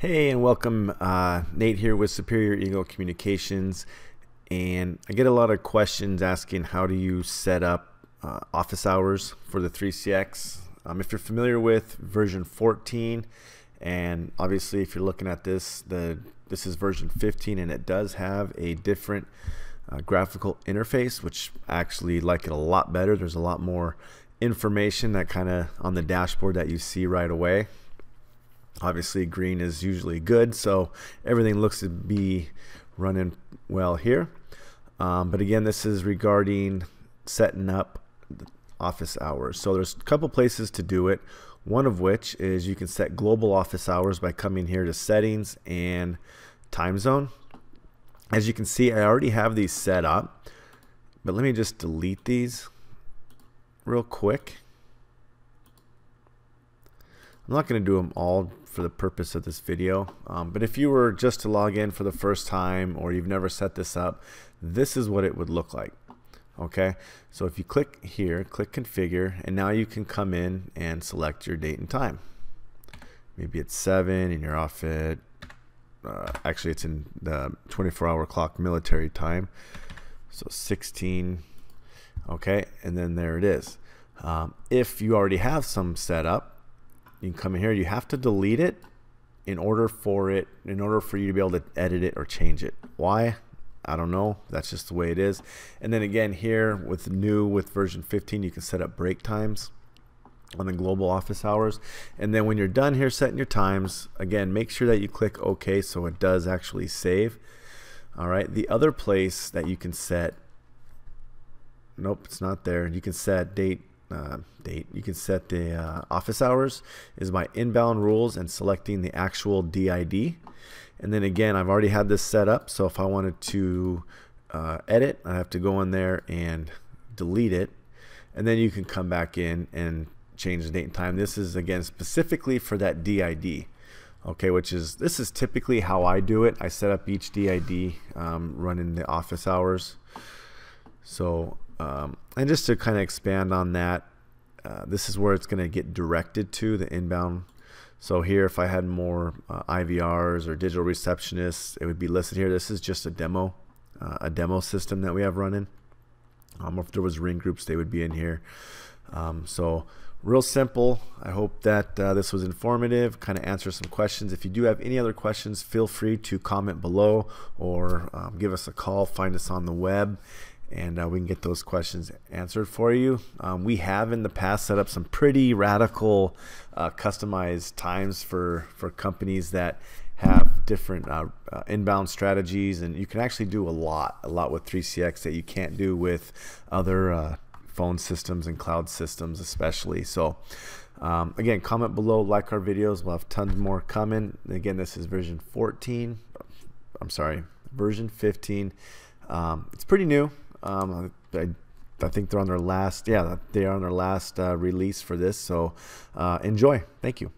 Hey, and welcome. Uh, Nate here with Superior Eagle Communications. And I get a lot of questions asking how do you set up uh, office hours for the 3CX. Um, if you're familiar with version 14, and obviously if you're looking at this, the this is version 15, and it does have a different uh, graphical interface, which I actually like it a lot better. There's a lot more information that kind of on the dashboard that you see right away. Obviously green is usually good, so everything looks to be running well here. Um, but again, this is regarding setting up office hours. So there's a couple places to do it. One of which is you can set global office hours by coming here to settings and time zone. As you can see, I already have these set up, but let me just delete these real quick. I'm not going to do them all for the purpose of this video, um, but if you were just to log in for the first time or you've never set this up, this is what it would look like. Okay, so if you click here, click configure, and now you can come in and select your date and time. Maybe it's 7 and you're off at, uh, actually it's in the 24 hour clock military time. So 16, okay, and then there it is. Um, if you already have some set up, you can come in here. You have to delete it in order for it, in order for you to be able to edit it or change it. Why? I don't know. That's just the way it is. And then again here with new with version 15, you can set up break times on the global office hours. And then when you're done here setting your times, again, make sure that you click OK so it does actually save. All right. The other place that you can set, nope, it's not there. You can set date uh, date. You can set the uh, office hours is by inbound rules and selecting the actual DID. And then again, I've already had this set up. So if I wanted to uh, edit, I have to go in there and delete it. And then you can come back in and change the date and time. This is again specifically for that DID. Okay, which is this is typically how I do it. I set up each DID um, running the office hours. So um, and just to kind of expand on that, uh, this is where it's going to get directed to the inbound. So here, if I had more uh, IVRs or digital receptionists, it would be listed here. This is just a demo, uh, a demo system that we have running. Um, if there was ring groups, they would be in here. Um, so real simple. I hope that uh, this was informative, kind of answer some questions. If you do have any other questions, feel free to comment below or um, give us a call. Find us on the web and uh, we can get those questions answered for you. Um, we have in the past set up some pretty radical uh, customized times for, for companies that have different uh, uh inbound strategies, and you can actually do a lot, a lot with 3CX that you can't do with other uh, phone systems and cloud systems, especially. So. Um, again, comment below, like our videos. We'll have tons more coming. Again, this is version 14. I'm sorry, version 15. Um, it's pretty new. Um, I, I think they're on their last, yeah, they are on their last uh, release for this. So uh, enjoy. Thank you.